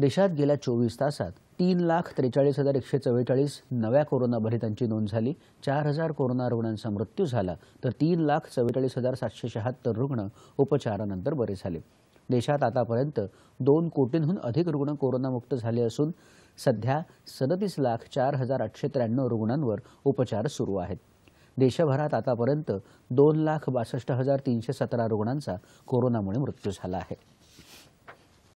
देशात गेल्या चोवीस तासात तीन लाख त्रेचाळीस हजार एकशे चव्वेचाळीस नव्या कोरोनाबाधितांची नोंद झाली. चार हजार कोरोना रुग्णांचा मृत्यू झाला तर तीन लाख चव्वेचाळीस हजार सातशे शहात्तर रुग्ण उपचारानंतर बरे झाले. देशात आतापर्यंत दोन कोटींहून अधिक रुग्ण कोरोनामुक्त झाले असून सध्या सदतीस लाख चार हजार आठशे त्र्याण्णव रुग्णांवर उपचार सुरू आहेत. देशभरात आतापर्यंत दोन लाख बासष्ट हजार तीनशे सतरा रुग्णांचा कोरोनामुळे मृत्यू झाला आहे.